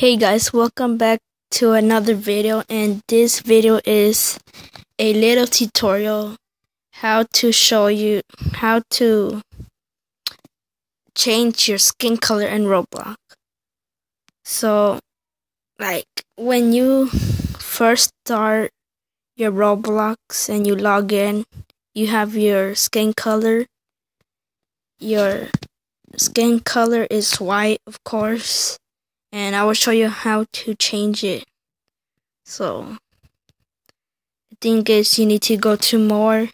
Hey guys, welcome back to another video and this video is a little tutorial how to show you how to change your skin color in Roblox. So like when you first start your Roblox and you log in, you have your skin color. Your skin color is white of course and I will show you how to change it. So, the thing is, you need to go to more,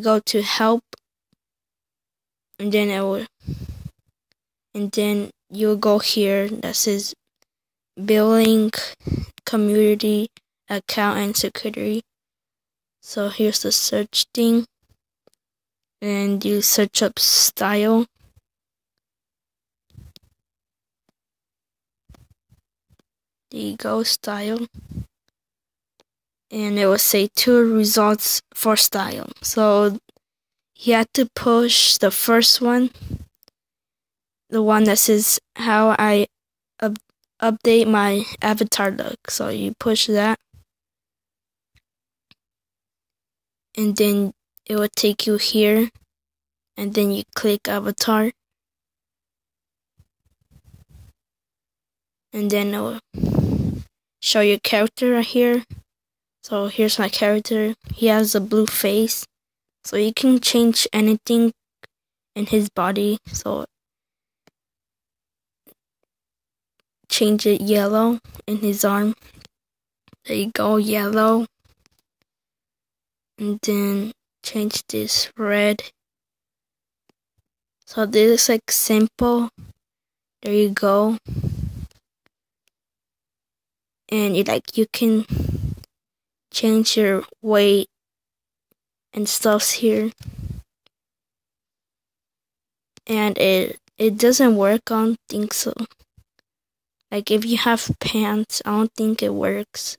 go to help, and then it will, and then you'll go here that says billing, community, account, and security. So here's the search thing, and you search up style. The go style. And it will say two results for style. So you have to push the first one the one that says how I up update my avatar look. So you push that. And then it will take you here. And then you click avatar. And then it will show your character right here. So here's my character. He has a blue face. So you can change anything in his body. So change it yellow in his arm. There you go, yellow. And then change this red. So this is like simple. There you go and it like you can change your weight and stuffs here. And it it doesn't work I don't think so. Like if you have pants I don't think it works.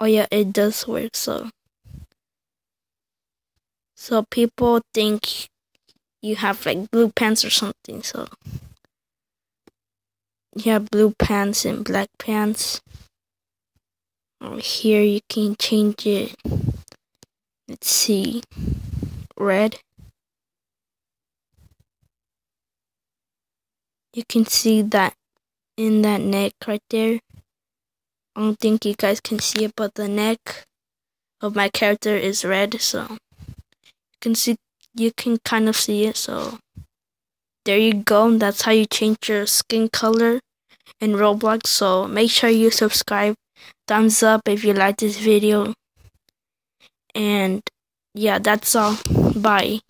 Oh yeah it does work so. So people think you have like blue pants or something so have blue pants and black pants. Over here you can change it. Let's see. Red. You can see that in that neck right there. I don't think you guys can see it, but the neck of my character is red, so you can see you can kind of see it, so there you go. That's how you change your skin color in Roblox. So make sure you subscribe. Thumbs up if you like this video. And yeah, that's all. Bye.